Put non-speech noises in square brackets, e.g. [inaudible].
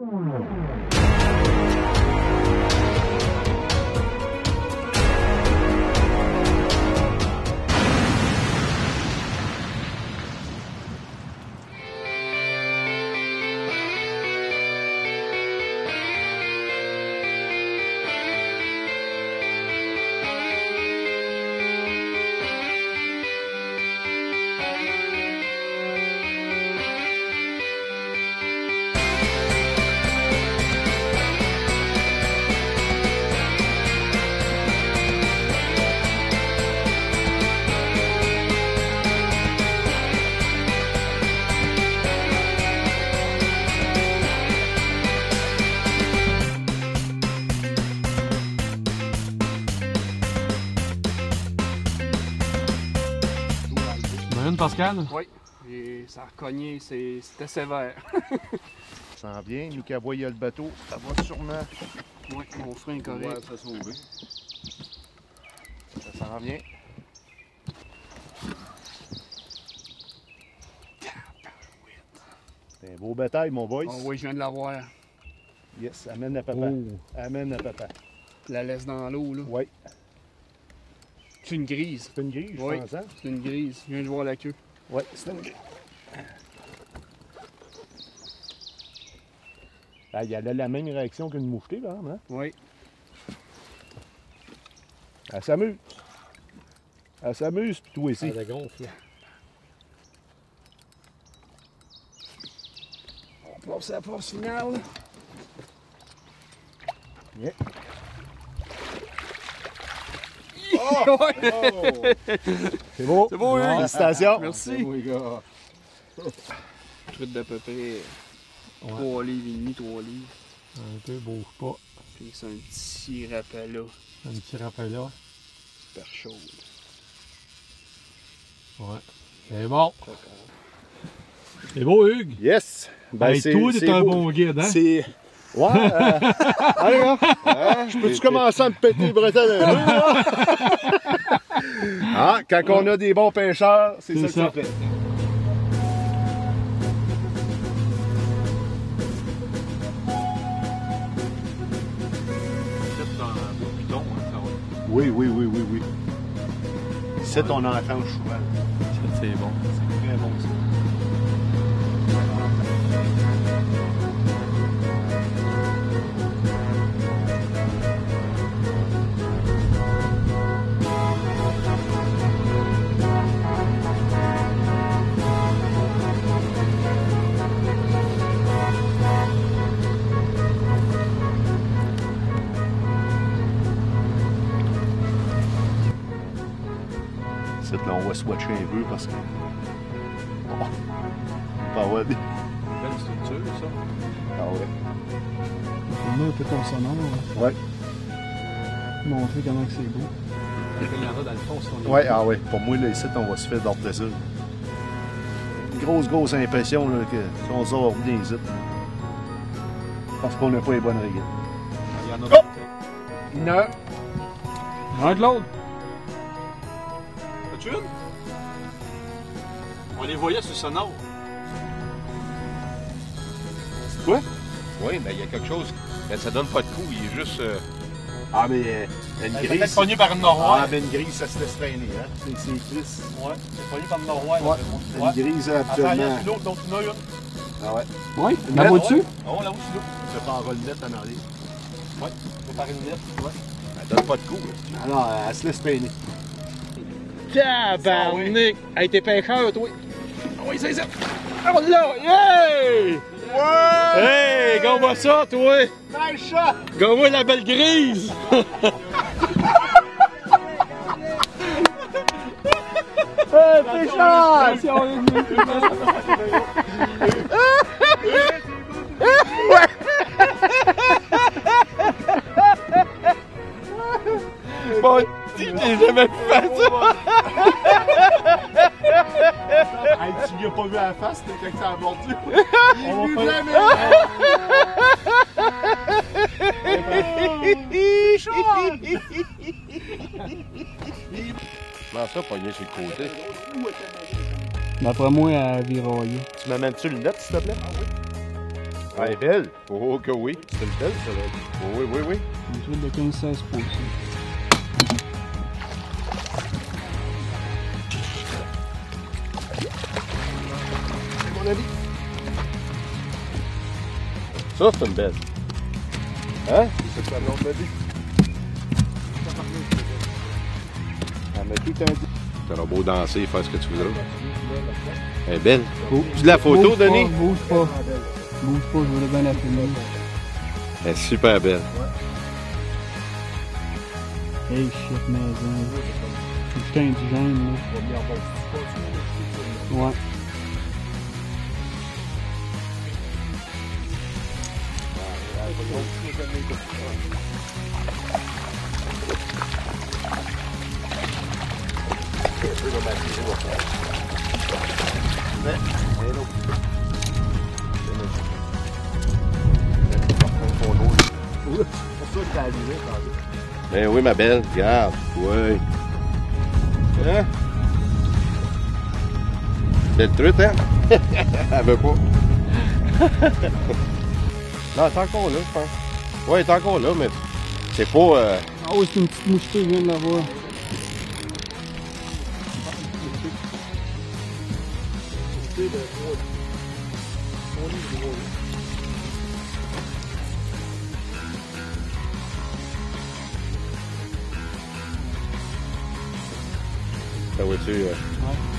嗯 Pascal? Oui, et ça a recogné, c'est- c'était sévère. [laughs] Ça s'en vient. Nous qui voyons le bateau, ça va sûrement Oui, mon frein est correct. sauver. Ça s'en vient. C'est un beau bétail, mon boy. Oh oui, je viens de l'avoir. Yes, amène à papa. Oh. Amène à papa. La laisse dans l'eau, là. Oui. C'est une grise. C'est une grille, je Oui. pense, hein? C'est une grise. Je viens de voir la queue. Oui, c'est une grille. Ah, il a la même réaction qu'une mouchetée, là, hein? Oui. Elle s'amuse. Elle s'amuse, puis toi ici. Ça gonfle. On passe à la phase finale. là. Yeah. [laughs] Ouais. C'est beau. C'est beau, Hugues. Félicitations. Merci. Gars. Truite d'à peu près 3 livres et demi, 3 livres. Un peu, bouge pas. Puis c'est un petit rappel là. Un petit rappel là. Super chaud. Ouais. C'est bon. C'est beau, Hugues. Yes. Ben, hey, c'est- toi, c'est t'es un beau. bon guide, hein? C'est. Ouais. euh, [laughs] Allez, hein? Je peux-tu commencer à me péter les bretelles? Un peu, là? Ah, quand on a des bons pêcheurs, c'est C'est ça que ça ça. fait. Oui, oui, oui, oui, oui. C'est ton enfant cheval. C'est bon. C'est très bon, ça. On va swatcher un peu parce que. Oh. On avoir des. Belle structure, ça. Ah ouais. Filmer un peu ton sonore. Ouais. Montrer comment c'est beau. Il y en a dans le fond, si on est- Ouais, ah ouais. Pour moi, là, ici, on va se faire d'ordre de ça. Une grosse, grosse impression là, que si on sort bien ici. Parce qu'on n'a pas les bonnes règles. Il y en a Oh! Non. Un de l'autre. On les voyait sur le sonore. Quoi? Oui, mais il y a quelque chose. Mais ça donne pas de coup, il est juste. euh, Ah, mais euh, une Elle est grise. pognée par une noroise. Ah, mais une grise, ça se laisse traîner, hein. C'est c'est triste. Ouais, c'est pognée par une noroise. Ouais. Ouais. Une grise, Attends, il y actuellement. a une autre, donc il y en a une. Ah ouais. Oui, la vaut dessus. Oh, là-haut, c'est là. Ça part en net en arrière. Ouais, c'est par une lettre. Ouais. ça donne pas de coup. là. Ah non, elle se laisse traîner. Tabarnak! Hey, t'es pêcheur, toi? Oui, c'est ça. Oh là! Ouais! Hey, gomme-moi ça, toi! Nice shot! Gomme-moi la belle grise! [laughs] Hey, [laughs] pêcheur! Bon, j'ai jamais fait ça! [laughs] Hey, tu lui as pas vu à la face, t'es quand ça a mordu. [laughs] On va faire- Comment ça, pogner sur le côté? D'après moi, à virailler. Tu m'amènes-tu le net, s'il te plaît? Elle est belle. Oh que oui. C'est une belle, ça. là. Oh, oui, oui, oui. Une truite de 15-16 pouces. Ça, c'est une belle. Hein? C'est ça, l'autre belle. Elle m'a tout un T'auras beau danser, faire ce que tu voudras. Elle est belle. Tu de la photo, Bouge Denis? Pas, bouge pas. Bouge pas, je voulais bien la filmer. Elle est super belle. Hey shit, maison. Je suis indigène, là. Ouais. Ben oui, ma belle, regarde. Oui. Hein? Belle truite, hein? Elle veut pas. Non, elle est encore là, je pense. Ouais, elle est encore là, mais c'est pas. euh, Ah oui, c'est une petite mouchetée, je viens de la voir. Ça voiture. euh, Ouais.